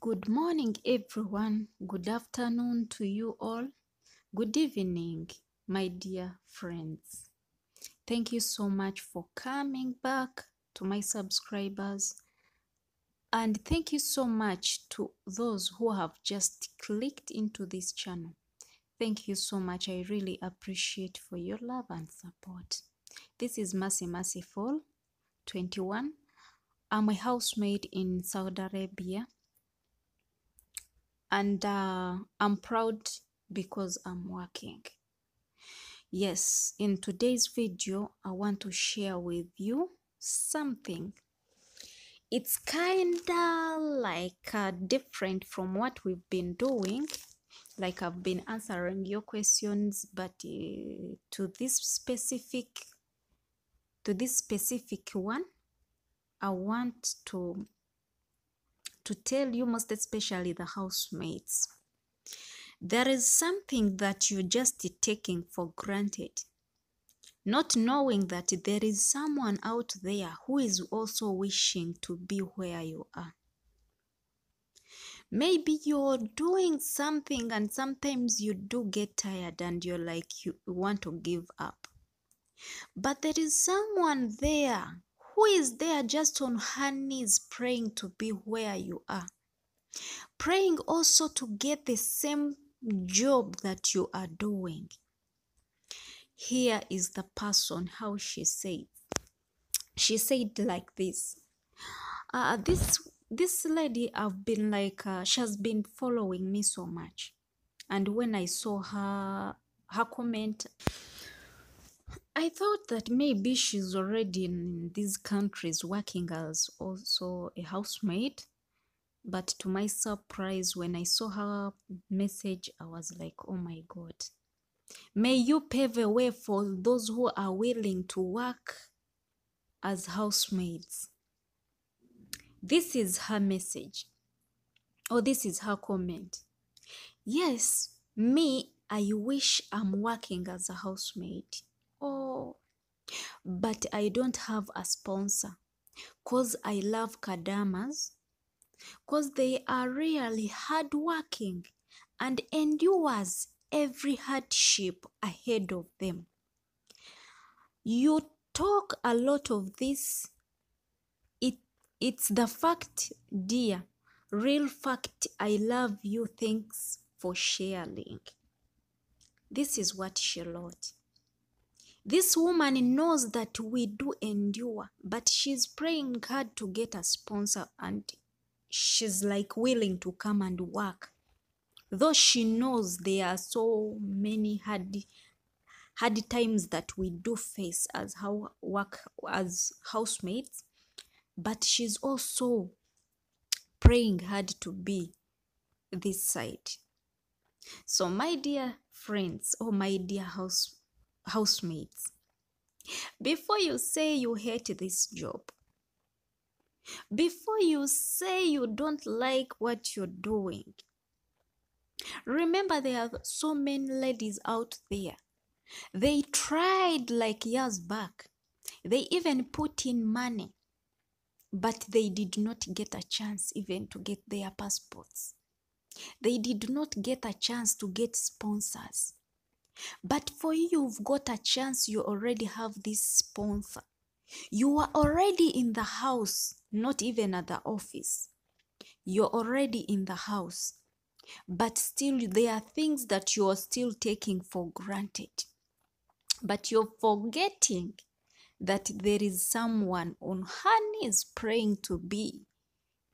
Good morning, everyone. Good afternoon to you all. Good evening, my dear friends. Thank you so much for coming back to my subscribers. And thank you so much to those who have just clicked into this channel. Thank you so much. I really appreciate for your love and support. This is Mercy Merciful 21. I'm a housemaid in Saudi Arabia and uh, I'm proud because I'm working. Yes, in today's video, I want to share with you something. It's kind kinda like uh, different from what we've been doing. Like I've been answering your questions, but uh, to this specific to this specific one, I want to to tell you most especially the housemates. There is something that you're just taking for granted not knowing that there is someone out there who is also wishing to be where you are. Maybe you're doing something and sometimes you do get tired and you're like you want to give up. But there is someone there who is there just on her knees praying to be where you are? Praying also to get the same job that you are doing. Here is the person how she said. She said like this. Uh, this this lady i've been like uh, she has been following me so much. And when i saw her her comment I thought that maybe she's already in these countries working as also a housemaid. But to my surprise, when I saw her message, I was like, oh my God. May you pave a way for those who are willing to work as housemaids. This is her message, or this is her comment. Yes, me, I wish I'm working as a housemaid. Oh, but I don't have a sponsor cause I love kadamas cause they are really hardworking and endures every hardship ahead of them. You talk a lot of this. It it's the fact, dear. Real fact. I love you. Thanks for sharing. This is what she wrote. This woman knows that we do endure, but she's praying hard to get a sponsor and she's like willing to come and work. Though she knows there are so many hard hard times that we do face as how work as housemates, but she's also praying hard to be this side. So my dear friends or my dear house housemates. Before you say you hate this job, before you say you don't like what you're doing, remember there are so many ladies out there. They tried like years back, they even put in money, but they did not get a chance even to get their passports. They did not get a chance to get sponsors. But for you, you've got a chance, you already have this sponsor. You are already in the house, not even at the office. You're already in the house. But still, there are things that you are still taking for granted. But you're forgetting that there is someone on her knees praying to be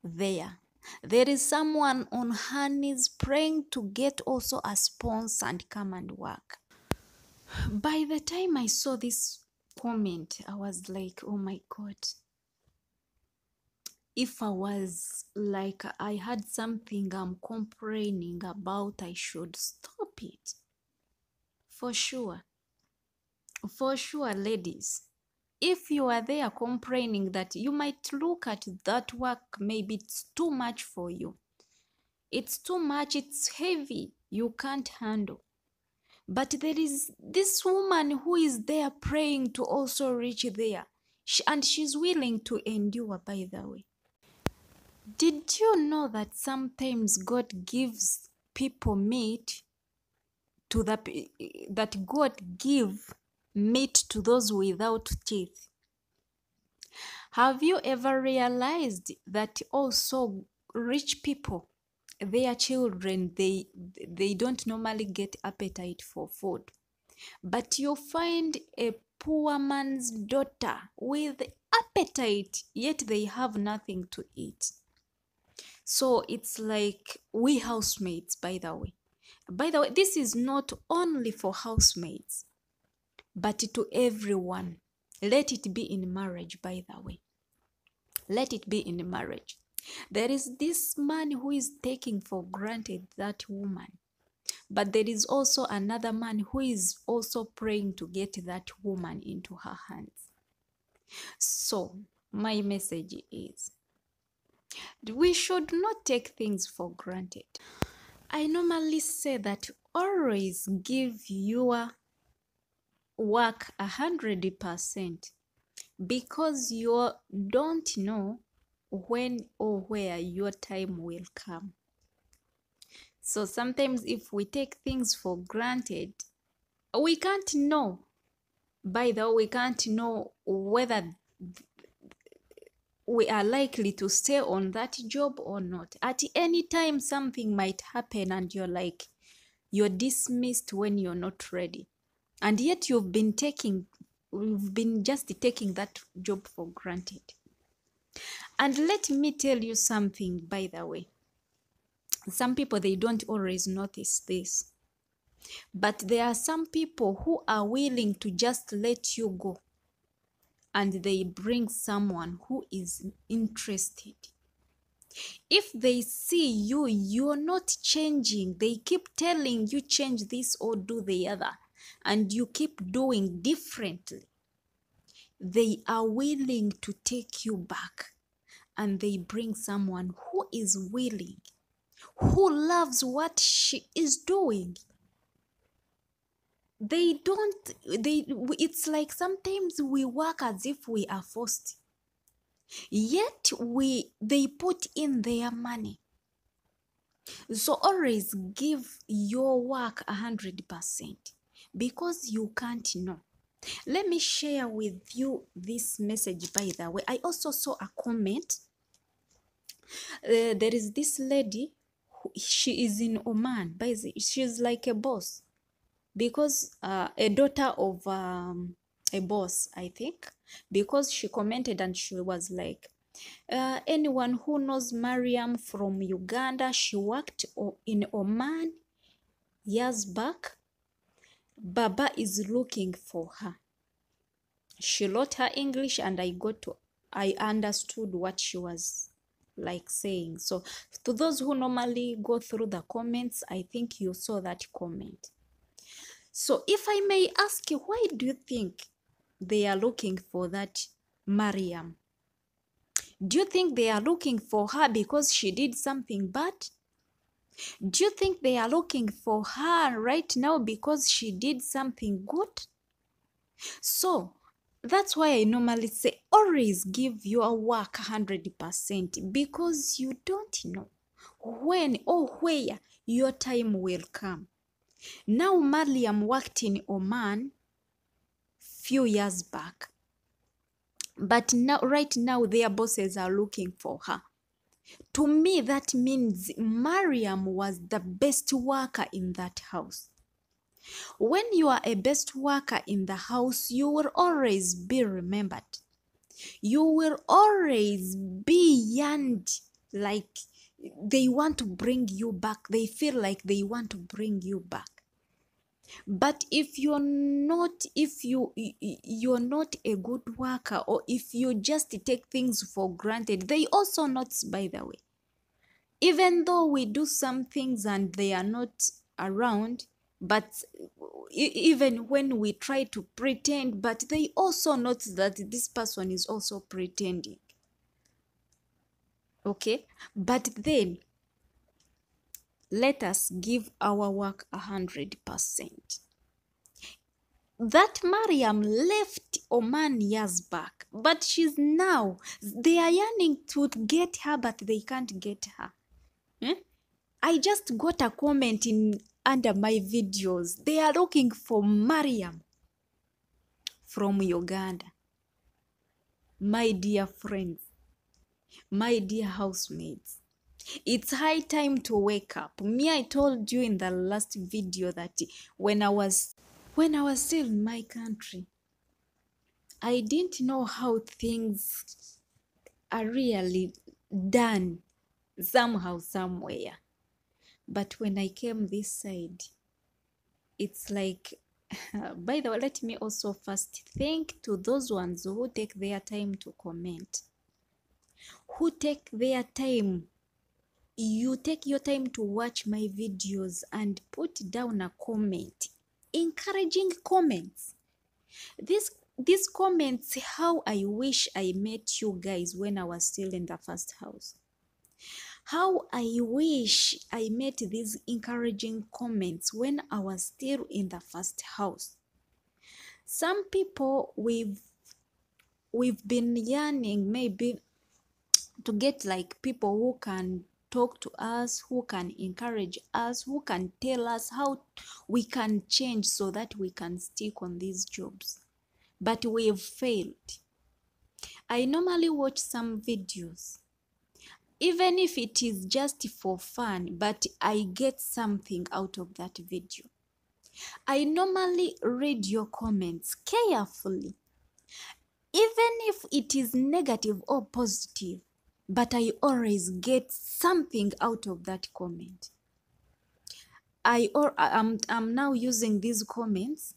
there. There is someone on her knees praying to get also a sponsor and come and work. By the time I saw this comment, I was like, oh my God. If I was like I had something I'm complaining about, I should stop it. For sure. For sure, ladies. If you are there complaining that you might look at that work, maybe it's too much for you. It's too much, it's heavy, you can't handle. But there is this woman who is there praying to also reach there. And she's willing to endure, by the way. Did you know that sometimes God gives people meat to the that God give meat to those without teeth? Have you ever realized that also rich people their children they they don't normally get appetite for food? But you find a poor man's daughter with appetite yet they have nothing to eat. So it's like we housemates by the way. By the way this is not only for housemates but to everyone. Let it be in marriage by the way. Let it be in marriage. There is this man who is taking for granted that woman but there is also another man who is also praying to get that woman into her hands. So my message is we should not take things for granted. I normally say that always give your work a hundred percent because you don't know when or where your time will come. So sometimes if we take things for granted, we can't know. By the way, we can't know whether we are likely to stay on that job or not. At any time, something might happen, and you're like, you're dismissed when you're not ready. And yet, you've been taking, you've been just taking that job for granted. And let me tell you something, by the way. Some people, they don't always notice this. But there are some people who are willing to just let you go and they bring someone who is interested. If they see you, you're not changing, they keep telling you change this or do the other, and you keep doing differently, they are willing to take you back and they bring someone who is willing, who loves what she is doing. They don't they it's like sometimes we work as if we are forced. Yet we they put in their money. So always give your work a hundred percent because you can't know. Let me share with you this message by the way. I also saw a comment. Uh, there is this lady who, she is in oman by the, she's like a boss. Because uh, a daughter of um, a boss, I think, because she commented and she was like, uh, anyone who knows Mariam from Uganda, she worked in Oman years back. Baba is looking for her. She wrote her English and I got to, I understood what she was like saying. So to those who normally go through the comments, I think you saw that comment. So, if I may ask you, why do you think they are looking for that Mariam? Do you think they are looking for her because she did something bad? Do you think they are looking for her right now because she did something good? So, that's why I normally say always give your work 100% because you don't know when or where your time will come. Now Mariam worked in Oman few years back. But now right now their bosses are looking for her. To me that means Mariam was the best worker in that house. When you are a best worker in the house, you will always be remembered. You will always be yearned like they want to bring you back. They feel like they want to bring you back. But if you're not, if you you're not a good worker, or if you just take things for granted, they also notice. By the way, even though we do some things and they are not around, but even when we try to pretend, but they also notice that this person is also pretending. Okay, but then let us give our work a hundred percent. that Mariam left Oman years back, but she's now, they are yearning to get her, but they can't get her. Eh? I just got a comment in under my videos. They are looking for Mariam from Uganda. My dear friends, my dear housemates, it's high time to wake up. Me, I told you in the last video that when I was when I was still in my country, I didn't know how things are really done somehow, somewhere. But when I came this side, it's like, by the way, let me also first thank to those ones who take their time to comment, who take their time you take your time to watch my videos and put down a comment encouraging comments. This these comments how i wish i met you guys when i was still in the first house. How i wish i met these encouraging comments when i was still in the first house. Some people we've we've been yearning maybe to get like people who can talk to us, who can encourage us, who can tell us how we can change so that we can stick on these jobs. But we've failed. I normally watch some videos, even if it is just for fun, but I get something out of that video. I normally read your comments carefully, even if it is negative or positive but I always get something out of that comment. I or I'm, I'm now using these comments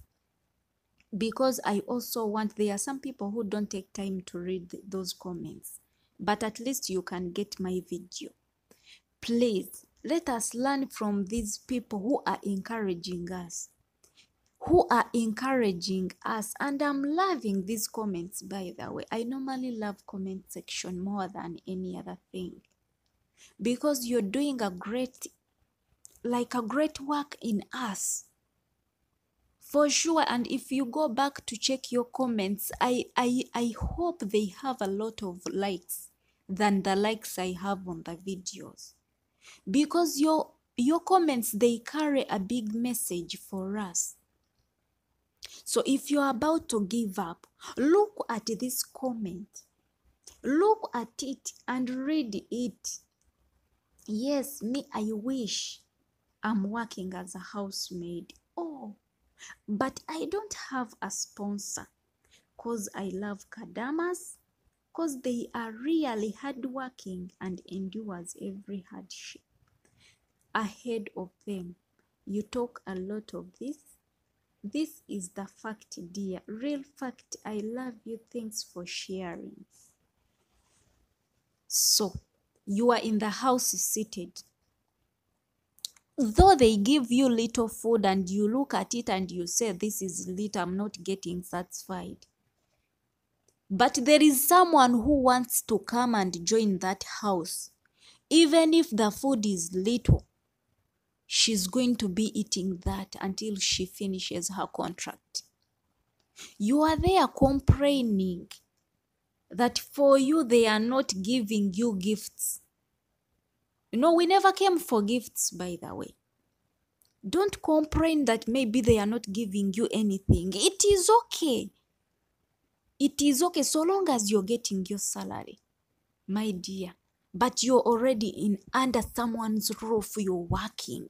because I also want there are some people who don't take time to read those comments, but at least you can get my video. Please let us learn from these people who are encouraging us who are encouraging us and i'm loving these comments by the way. I normally love comment section more than any other thing. Because you're doing a great like a great work in us. For sure and if you go back to check your comments i i i hope they have a lot of likes than the likes i have on the videos. Because your your comments they carry a big message for us so if you're about to give up, look at this comment. Look at it and read it. Yes, me, I wish I'm working as a housemaid. Oh, but I don't have a sponsor because I love Kadamas because they are really hardworking and endures every hardship. Ahead of them, you talk a lot of this this is the fact, dear. Real fact. I love you. Thanks for sharing. So, you are in the house seated. Though they give you little food and you look at it and you say, This is little, I'm not getting satisfied. But there is someone who wants to come and join that house, even if the food is little she's going to be eating that until she finishes her contract. You are there complaining that for you they are not giving you gifts. You know, we never came for gifts, by the way. Don't complain that maybe they are not giving you anything. It is okay. It is okay so long as you're getting your salary, my dear but you're already in under someone's roof you're working.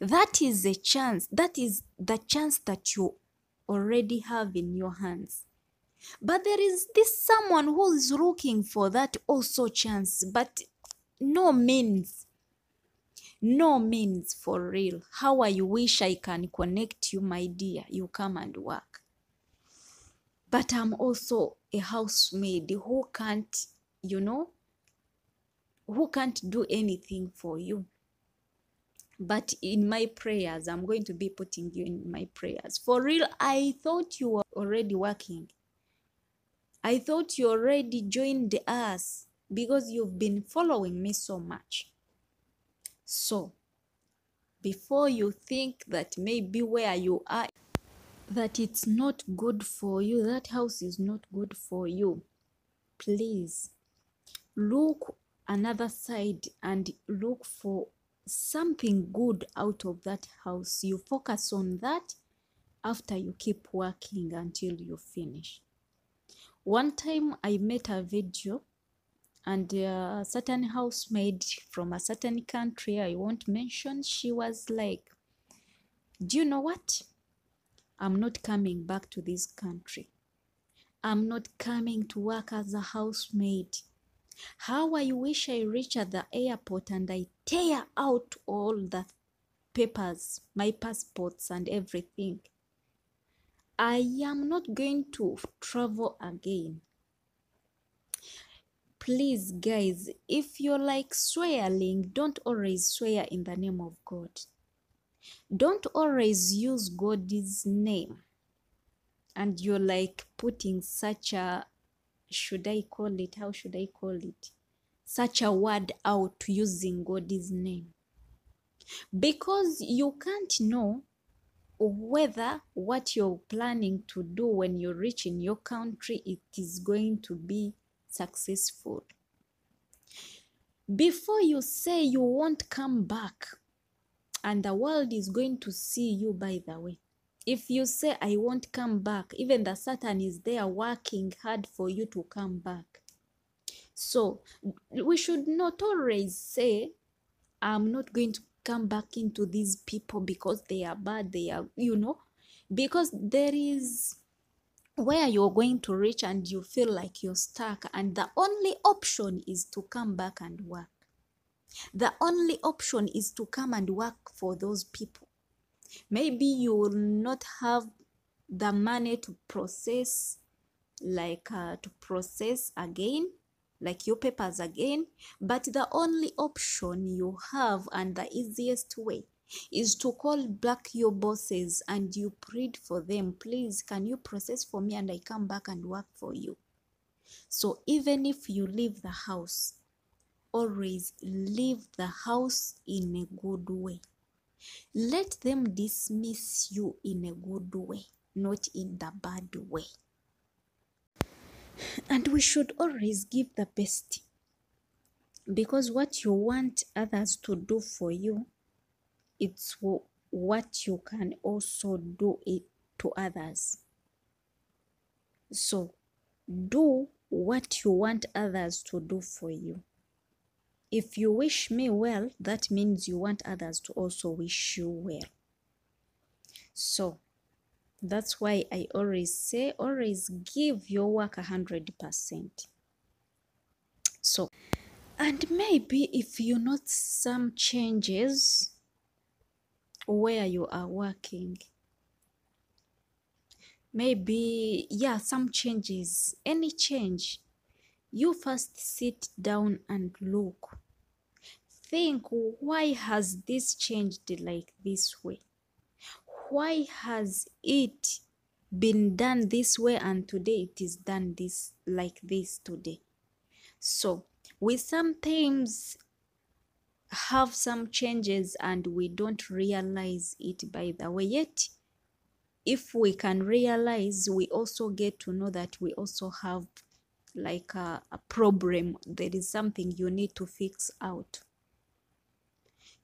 That is a chance that is the chance that you already have in your hands. But there is this someone who is looking for that also chance but no means no means for real. How i wish i can connect you my dear you come and work. But i'm also a housemaid who can't you know who can't do anything for you. But in my prayers, I'm going to be putting you in my prayers. For real, I thought you were already working. I thought you already joined us because you've been following me so much. So, before you think that maybe where you are, that it's not good for you, that house is not good for you, please look another side and look for something good out of that house. You focus on that after you keep working until you finish. One time I met a video and uh, a certain housemaid from a certain country I won't mention, she was like, Do you know what? I'm not coming back to this country. I'm not coming to work as a housemaid. How I wish I reach at the airport and I tear out all the papers, my passports and everything. I am not going to travel again. Please, guys, if you're like swearing, don't always swear in the name of God. Don't always use God's name. And you're like putting such a, should I call it, how should I call it? Such a word out using God's name. Because you can't know whether what you're planning to do when you reach in your country it is going to be successful before you say you won't come back and the world is going to see you by the way if you say i won't come back even the satan is there working hard for you to come back. So we should not always say i'm not going to come back into these people because they are bad they are you know? Because there is where you're going to reach and you feel like you're stuck and the only option is to come back and work. The only option is to come and work for those people maybe you will not have the money to process like uh, to process again like your papers again. But the only option you have and the easiest way is to call back your bosses and you plead for them. Please can you process for me and i come back and work for you? So even if you leave the house always leave the house in a good way let them dismiss you in a good way not in the bad way. And we should always give the best. Because what you want others to do for you it's what you can also do it to others. So do what you want others to do for you if you wish me well that means you want others to also wish you well so that's why I always say, always give your work a hundred percent. So, and maybe if you note some changes where you are working, maybe, yeah, some changes, any change, you first sit down and look. Think, why has this changed like this way? why has it been done this way and today it is done this like this today? So we sometimes have some changes and we don't realize it by the way. Yet if we can realize we also get to know that we also have like a, a problem. There is something you need to fix out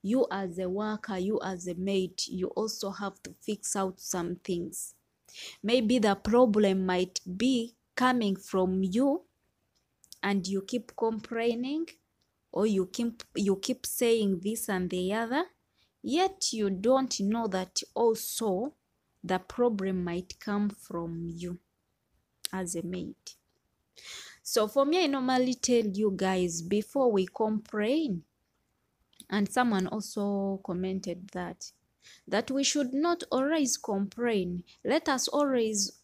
you as a worker, you as a mate, you also have to fix out some things. Maybe the problem might be coming from you and you keep complaining or you keep you keep saying this and the other yet you don't know that also the problem might come from you as a mate so for me i normally tell you guys before we complain and someone also commented that that we should not always complain. Let us always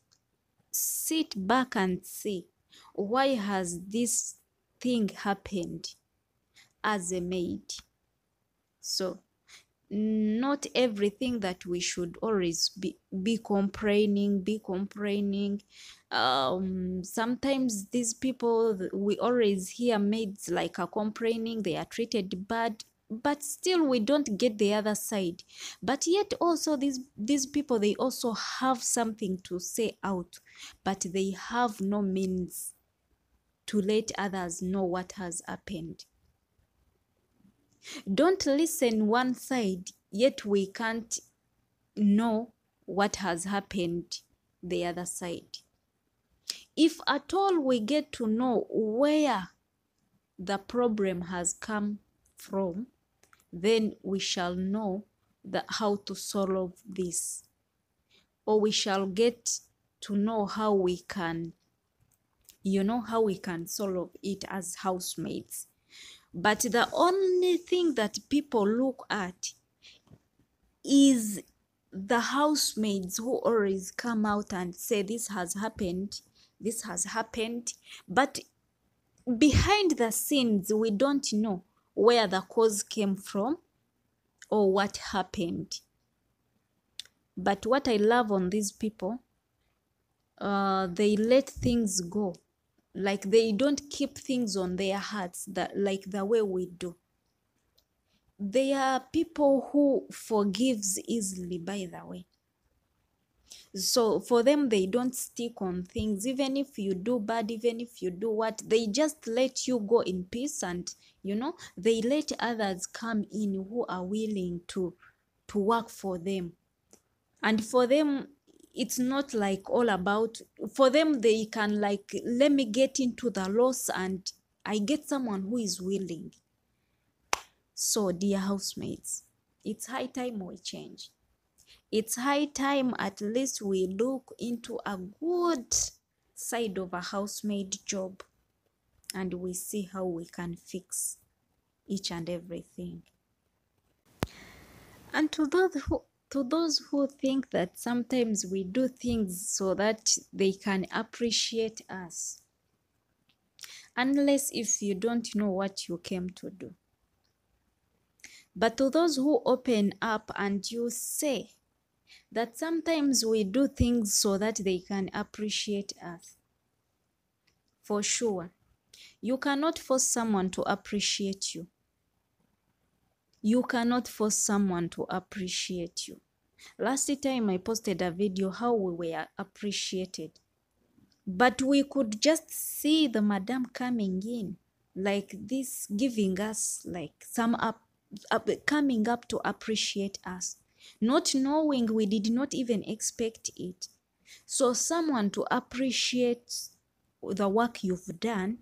sit back and see why has this thing happened as a maid. So not everything that we should always be, be complaining be complaining. Um sometimes these people we always hear maids like are complaining they are treated bad but still we don't get the other side. But yet also these these people they also have something to say out but they have no means to let others know what has happened. Don't listen one side yet we can't know what has happened the other side. If at all we get to know where the problem has come from then we shall know the, how to solve this. Or we shall get to know how we can you know how we can solve it as housemates. But the only thing that people look at is the housemaids who always come out and say this has happened this has happened. But behind the scenes we don't know where the cause came from or what happened. But what i love on these people uh, they let things go. Like they don't keep things on their hearts that like the way we do. They are people who forgives easily by the way so for them they don't stick on things. Even if you do bad even if you do what they just let you go in peace and you know they let others come in who are willing to to work for them. And for them it's not like all about for them they can like let me get into the loss and i get someone who is willing. So dear housemates it's high time we change it's high time at least we look into a good side of a housemaid job and we see how we can fix each and everything. And to those who to those who think that sometimes we do things so that they can appreciate us unless if you don't know what you came to do. But to those who open up and you say that sometimes we do things so that they can appreciate us. For sure, you cannot force someone to appreciate you. You cannot force someone to appreciate you. Last time I posted a video how we were appreciated. But we could just see the madam coming in like this, giving us like some up, up coming up to appreciate us not knowing we did not even expect it. So, someone to appreciate the work you've done,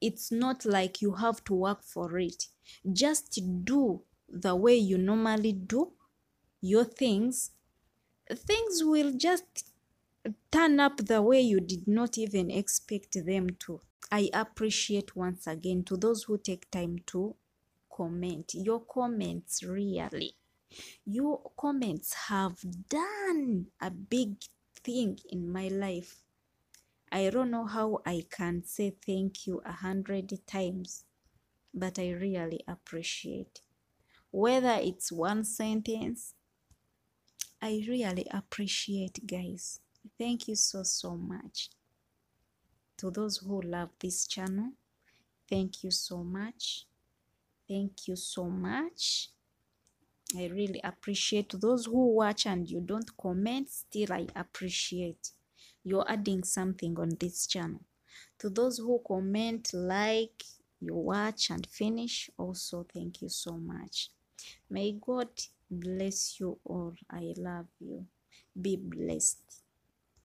it's not like you have to work for it. Just do the way you normally do your things. Things will just turn up the way you did not even expect them to. I appreciate once again to those who take time to comment. Your comments really your comments have done a big thing in my life. I don't know how I can say thank you a hundred times, but I really appreciate. Whether it's one sentence, I really appreciate, guys. Thank you so, so much. To those who love this channel, thank you so much. Thank you so much. I really appreciate those who watch and you don't comment. Still, I appreciate you're adding something on this channel. To those who comment, like, you watch and finish, also thank you so much. May God bless you all. I love you. Be blessed.